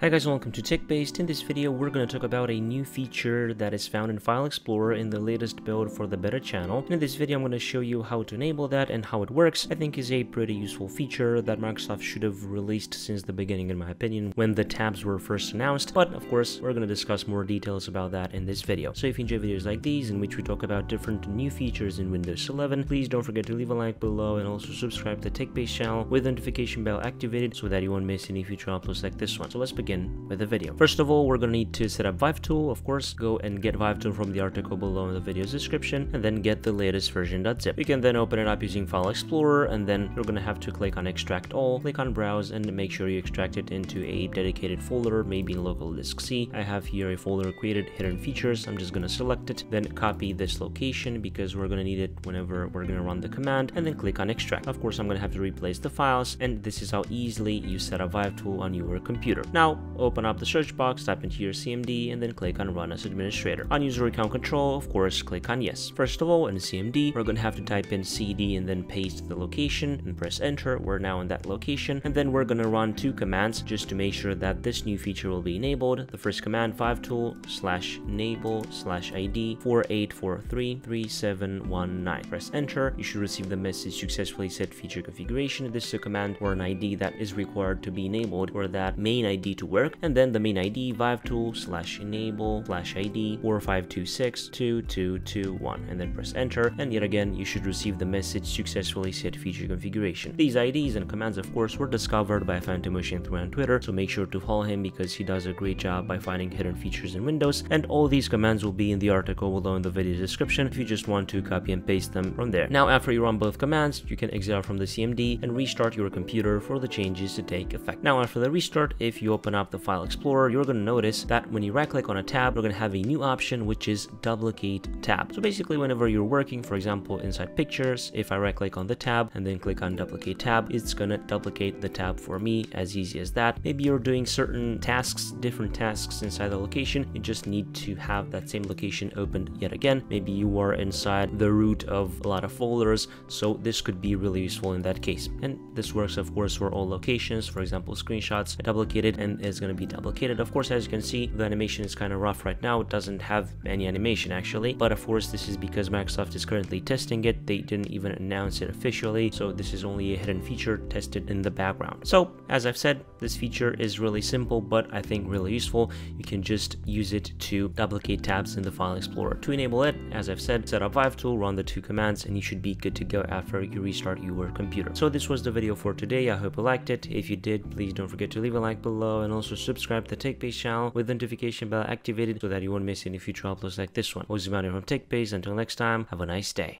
Hi guys, and welcome to TechBased. In this video, we're going to talk about a new feature that is found in File Explorer in the latest build for the beta channel. In this video, I'm going to show you how to enable that and how it works. I think is a pretty useful feature that Microsoft should have released since the beginning, in my opinion, when the tabs were first announced. But of course, we're going to discuss more details about that in this video. So if you enjoy videos like these, in which we talk about different new features in Windows 11, please don't forget to leave a like below and also subscribe to the TechBased channel with the notification bell activated so that you won't miss any future uploads like this one. So let's begin begin with the video. First of all, we're going to need to set up ViveTool. Of course, go and get ViveTool from the article below in the video's description and then get the latest version.zip. You can then open it up using File Explorer and then you're going to have to click on Extract All, click on Browse and make sure you extract it into a dedicated folder, maybe in local disk C. I have here a folder created hidden features. I'm just going to select it, then copy this location because we're going to need it whenever we're going to run the command and then click on Extract. Of course, I'm going to have to replace the files and this is how easily you set up ViveTool on your computer. Now, open up the search box, type into your CMD, and then click on Run as Administrator. On User Account Control, of course, click on Yes. First of all, in CMD, we're going to have to type in CD and then paste the location and press Enter. We're now in that location, and then we're going to run two commands just to make sure that this new feature will be enabled. The first command, ViveTool slash enable slash ID 48433719. Press Enter. You should receive the message successfully set feature configuration. This is a command or an ID that is required to be enabled or that main ID to work and then the main ID ViveTool slash enable slash ID 45262221 and then press enter and yet again you should receive the message successfully set feature configuration. These IDs and commands of course were discovered by PhantomOfEarth on Twitter so make sure to follow him because he does a great job by finding hidden features in Windows and all these commands will be in the article below in the video description if you just want to copy and paste them from there. Now after you run both commands you can exit out from the CMD and restart your computer for the changes to take effect. Now after the restart if you open up the File Explorer, you're going to notice that when you right click on a tab, you're going to have a new option which is duplicate tab. So basically whenever you're working, for example, inside pictures, if I right click on the tab and then click on duplicate tab, it's going to duplicate the tab for me as easy as that. Maybe you're doing certain tasks, different tasks inside the location. You just need to have that same location opened yet again. Maybe you are inside the root of a lot of folders. So this could be really useful in that case. And this works, of course, for all locations. For example, screenshots, duplicated and is going to be duplicated. Of course, as you can see, the animation is kind of rough right now. It doesn't have any animation actually, but of course, this is because Microsoft is currently testing it. They didn't even announce it officially, so this is only a hidden feature tested in the background. So, as I've said, this feature is really simple, but I think really useful. You can just use it to duplicate tabs in the File Explorer. To enable it, as I've said, set up ViveTool, run the two commands, and you should be good to go after you restart your computer. So this was the video for today. I hope you liked it. If you did, please don't forget to leave a like below and also subscribe to TechBased channel with the notification bell activated so that you won't miss any future uploads like this one. Was from TechBased. Until next time, have a nice day.